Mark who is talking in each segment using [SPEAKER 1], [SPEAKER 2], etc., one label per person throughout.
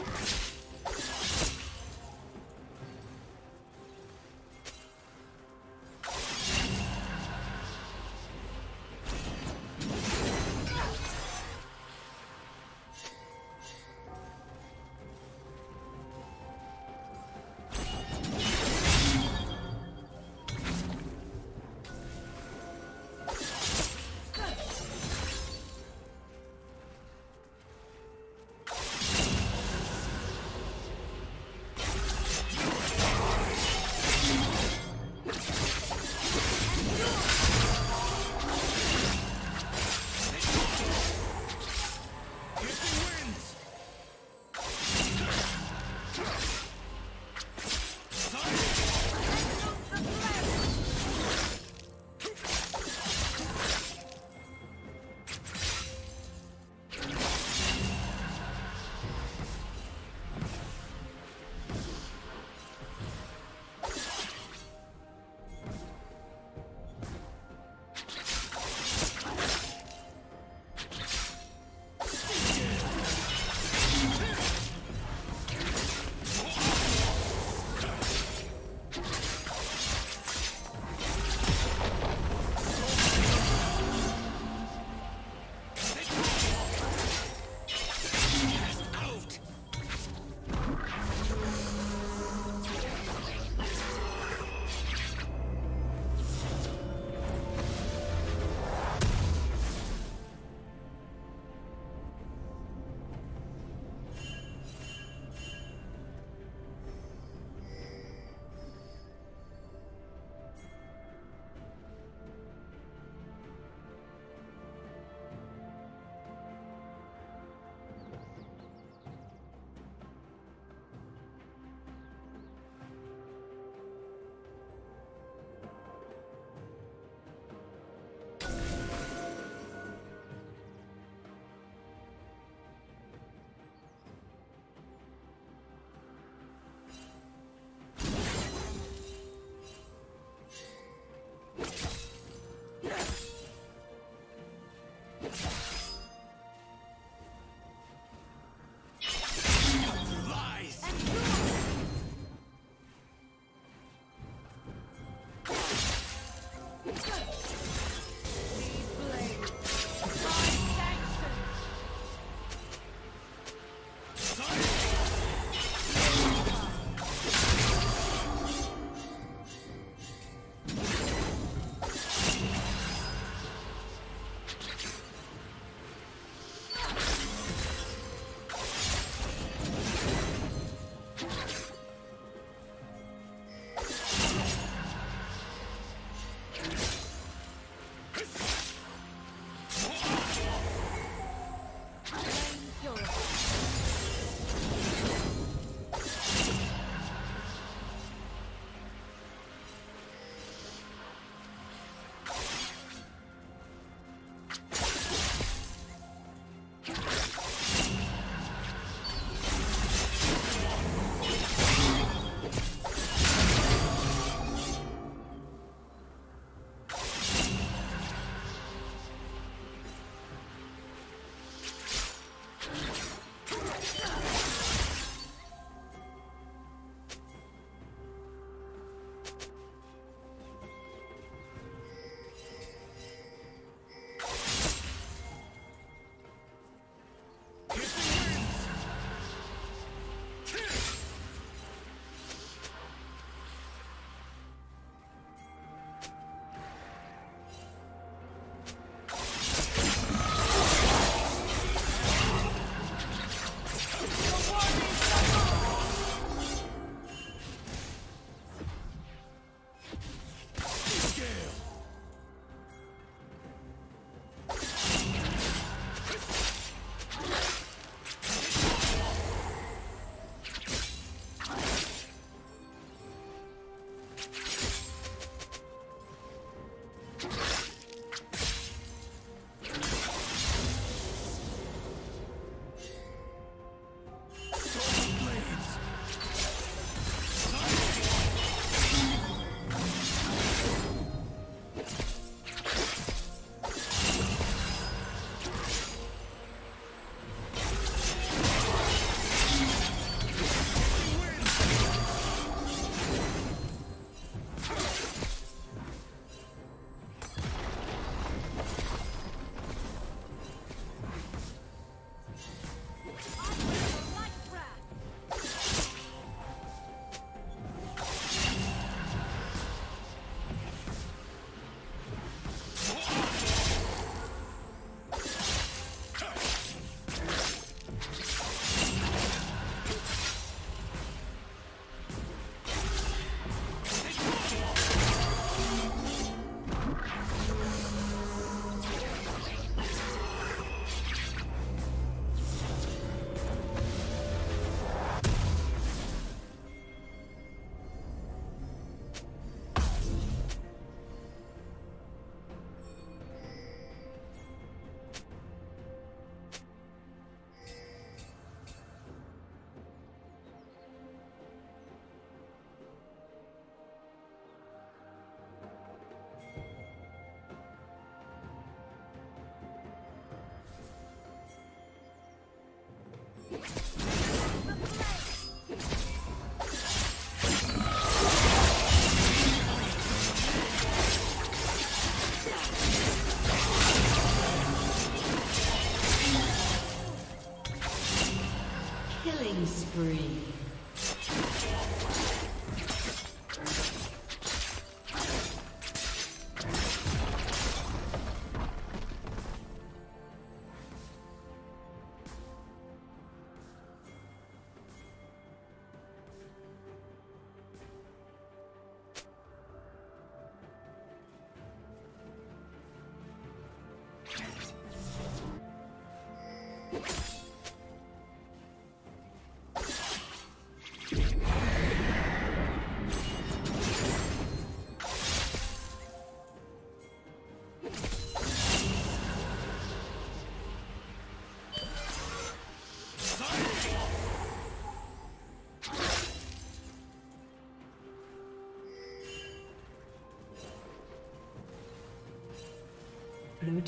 [SPEAKER 1] you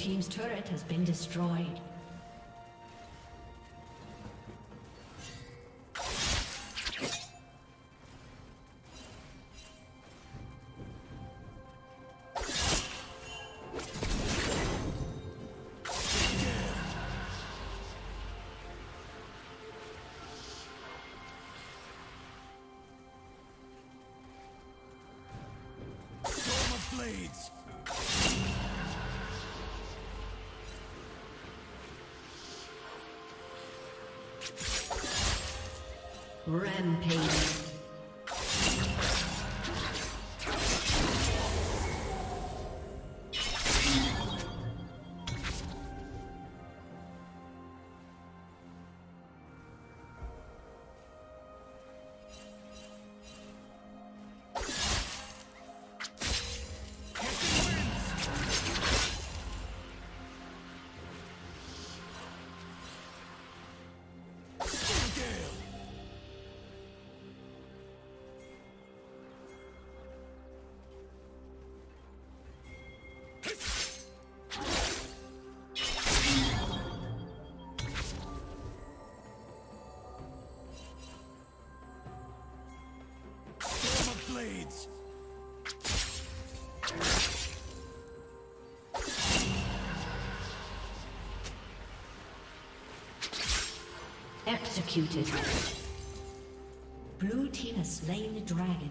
[SPEAKER 1] Team's turret has been destroyed.
[SPEAKER 2] Blades!
[SPEAKER 1] Rampage.
[SPEAKER 2] Blades!
[SPEAKER 1] Executed. Blue Team has slain the dragon.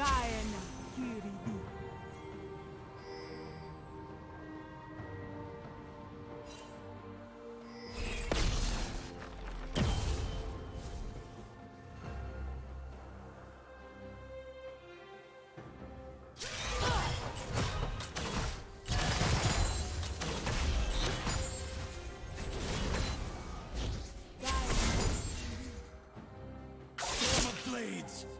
[SPEAKER 2] Gaena Kiridi. blades!